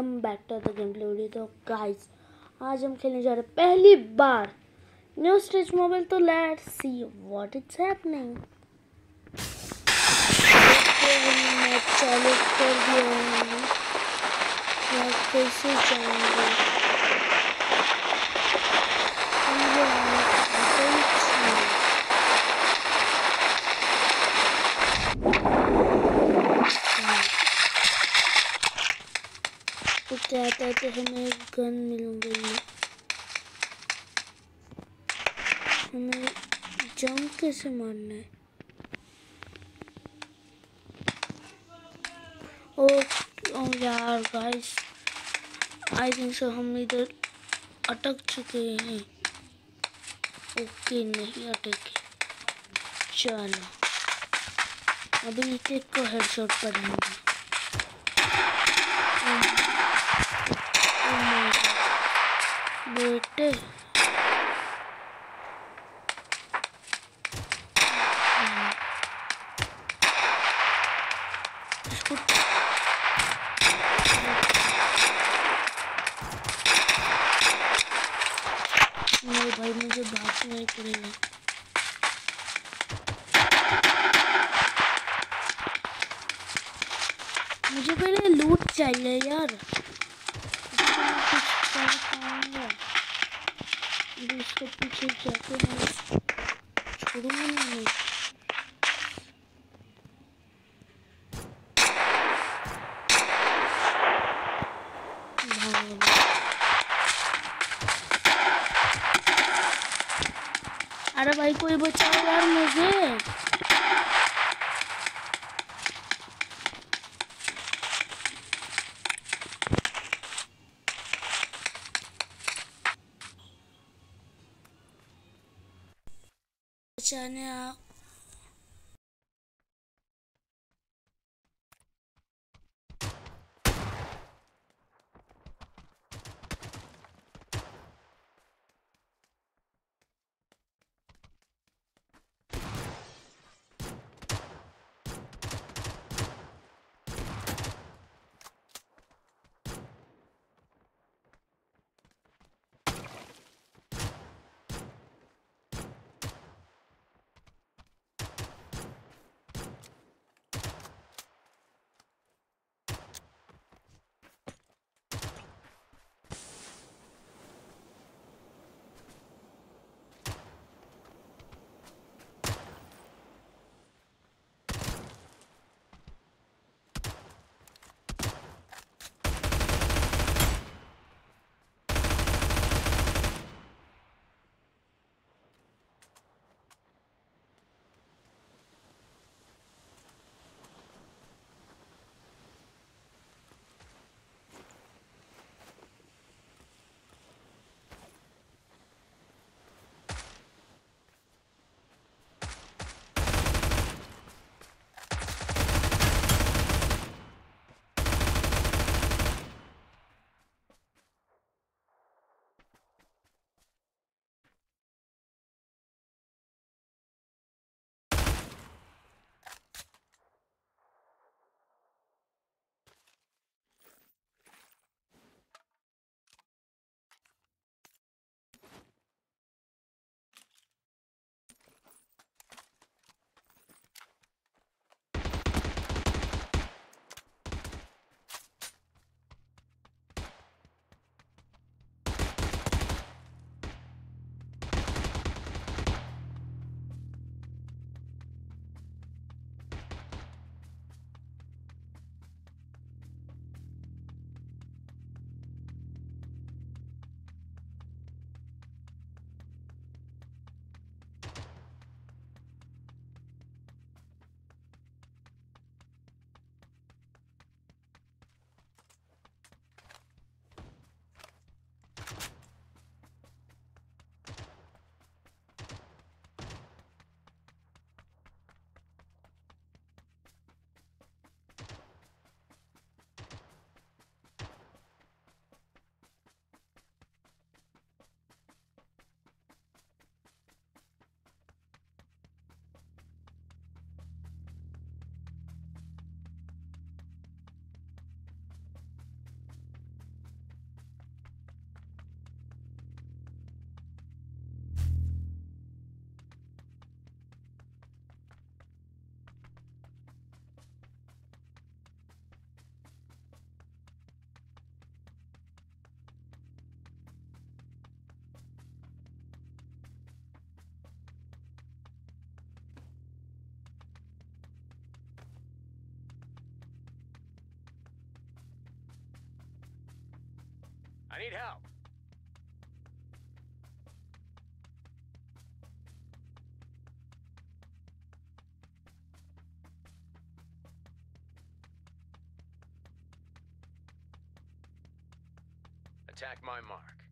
Welcome back to the game play video तो guys आज हम खेलने जा रहे हैं पहली बार। न्यू स्ट्रेच मोबाइल तो let's see what it's happening मैं चालू कर दिया हूँ कैसे जाएँगे हम लोग तो हमें गन मिल गई हमें जंप कैसे मारना है? ओ, ओ यार गाइस आई थिंक सो हम इधर अटक चुके हैं। ओके नहीं अटके। चलो। अभी एक को हेडशॉट पड़ेंगे। channel. I need help. Attack my mark.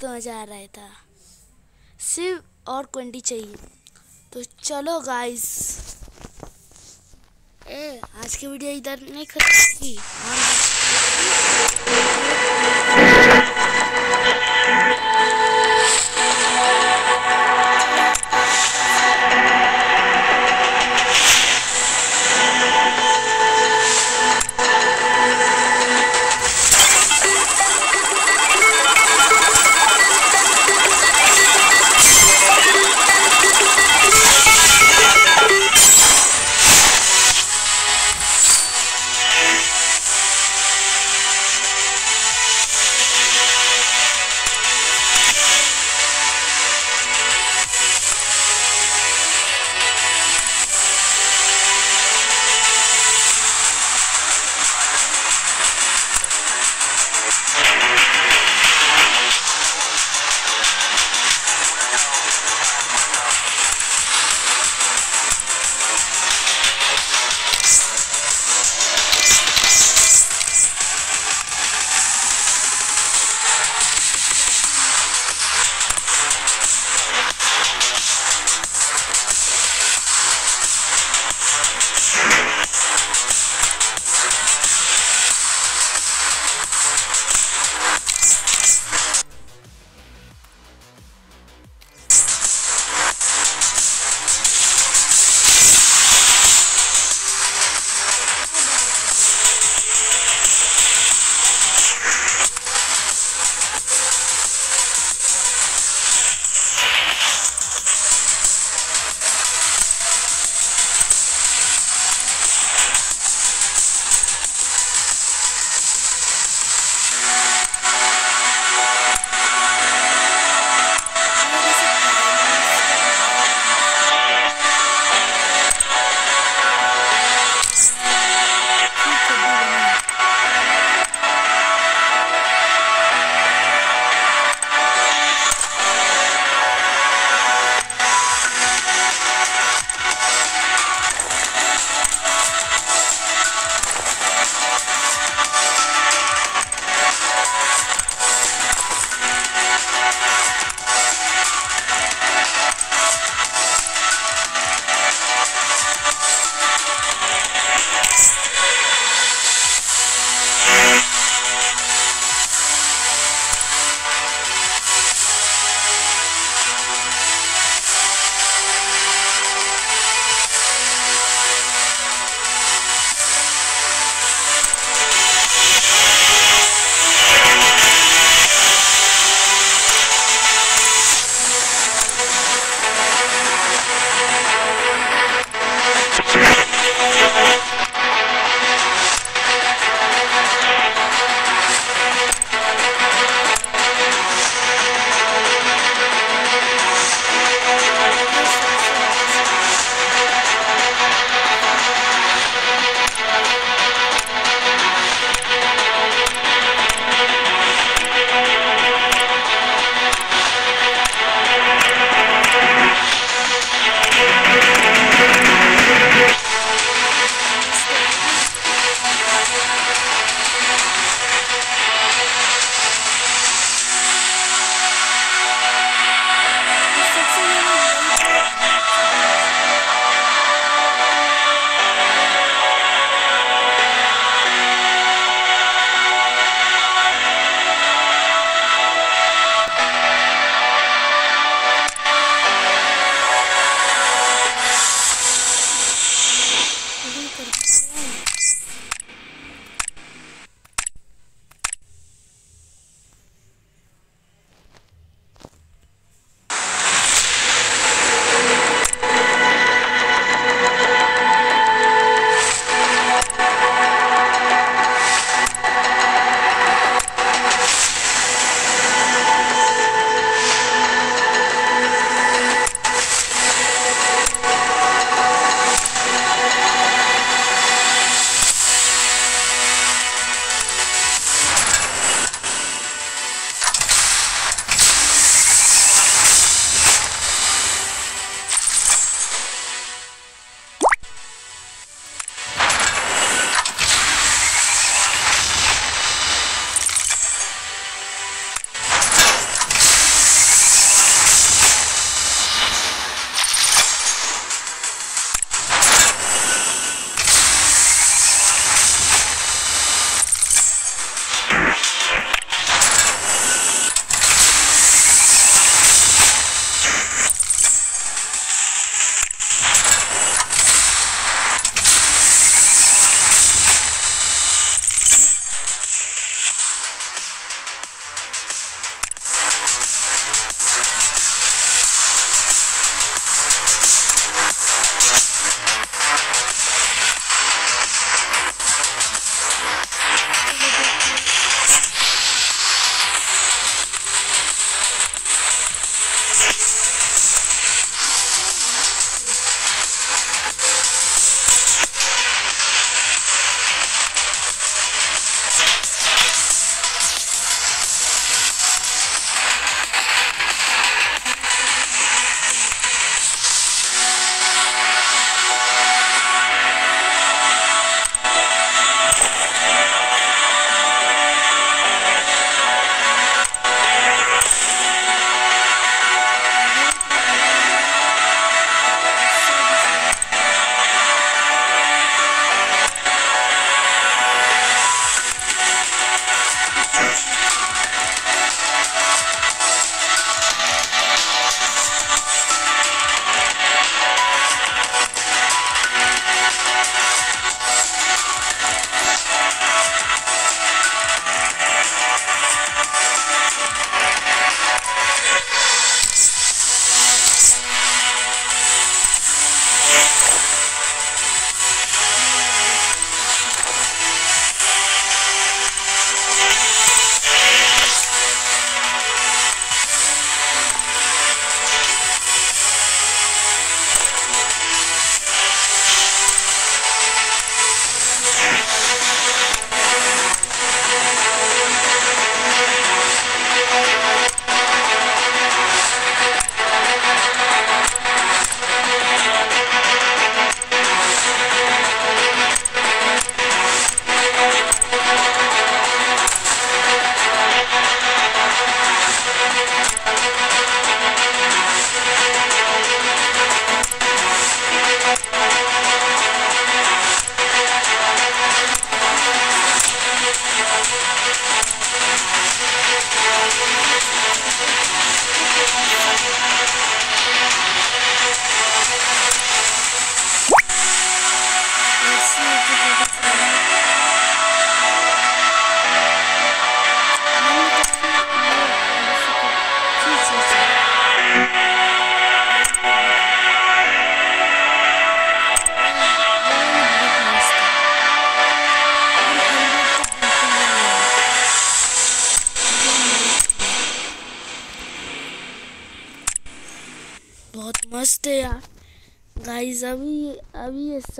मस्त मज़ा आ रहा था। सिर्फ़ और क्वेंटी चाहिए। तो चलो गाइस ए, आज की वीडियो इधर नहीं खत्म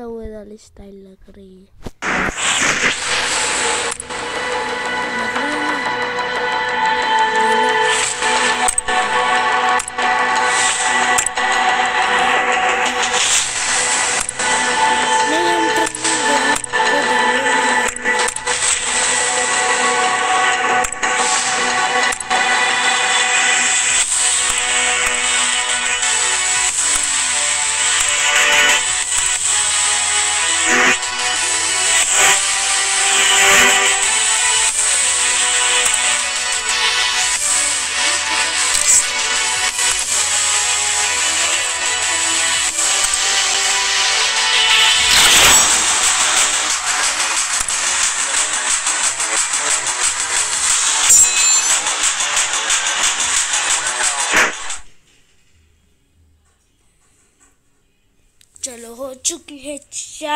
अभी ये सवेद वाली स्टाइल लग रही है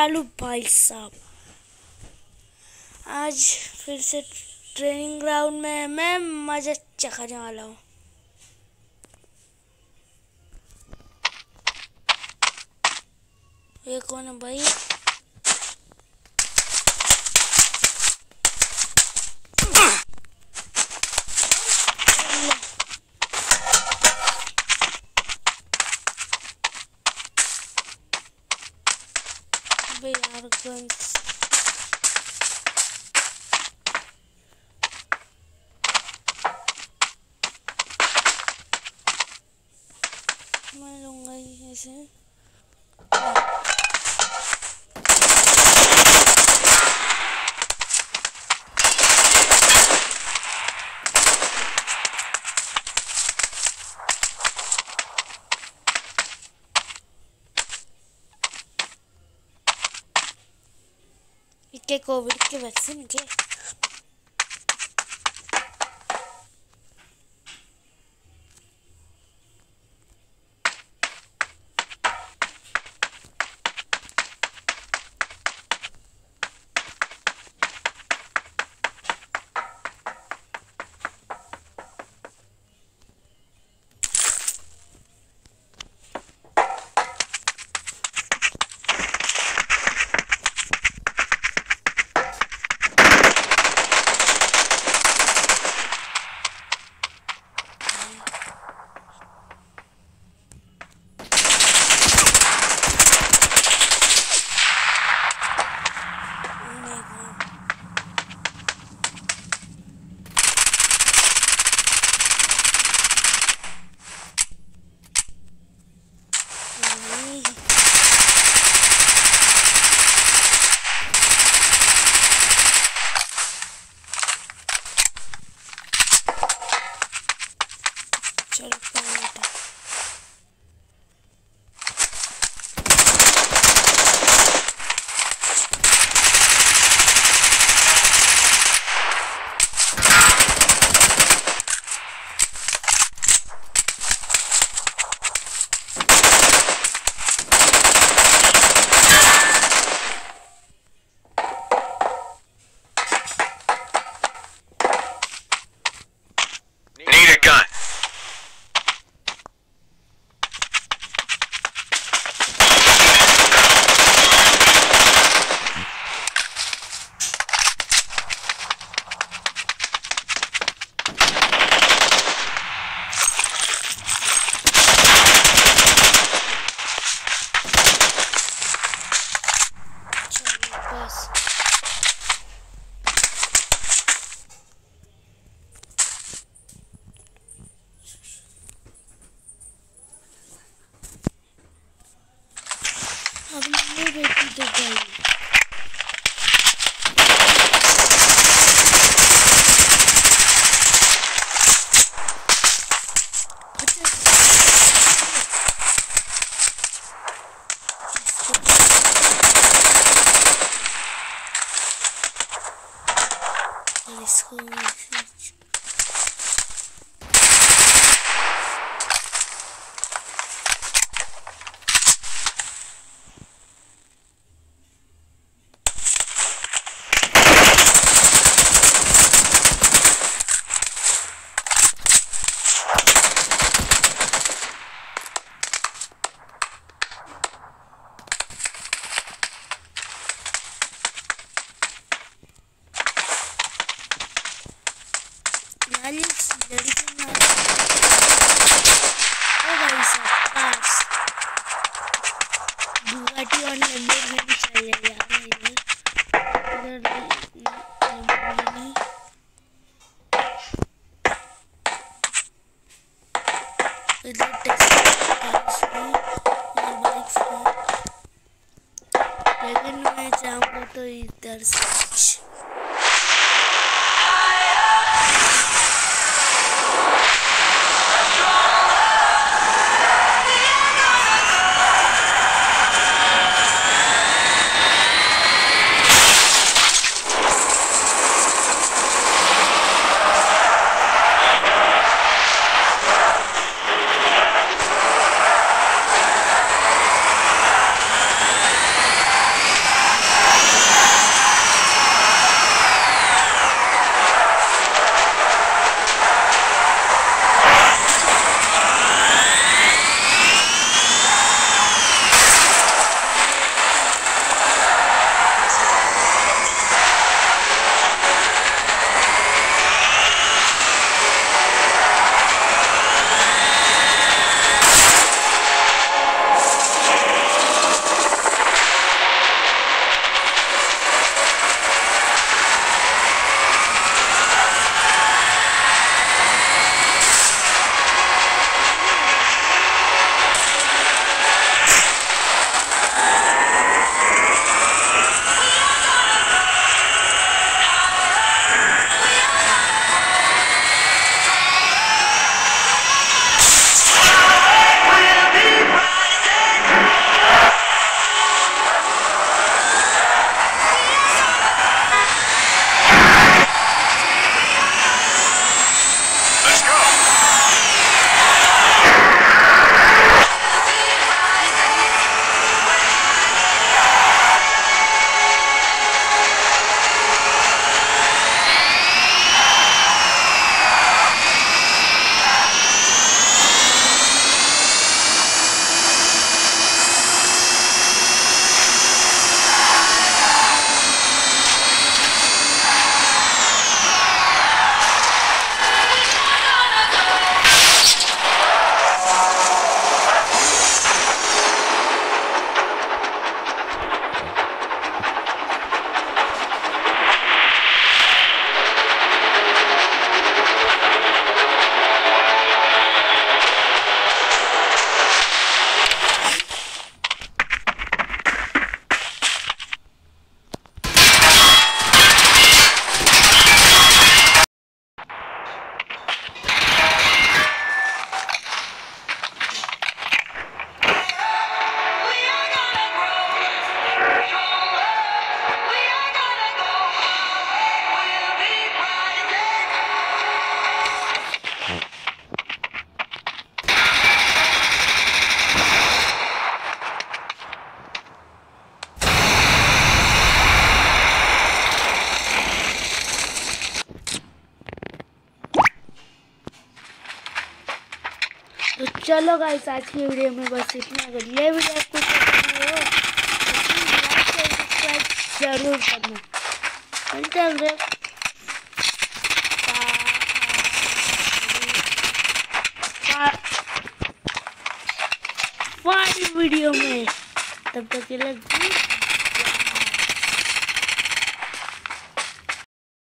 चालू भाई साहब। आज फिर से ट्रेनिंग ग्राउंड में मैं मज़ा चखने वाला हूँ। ये कौन है भाई? are going to कोविड के वैक्सीन के Böyle soğumuş. गाइस आज की वीडियो में बस इतना अगर ये वीडियो आपको पसंद हो तो सब्सक्राइब ज़रूर करना। मिलते हैं वीडियो में। तब तक के लिए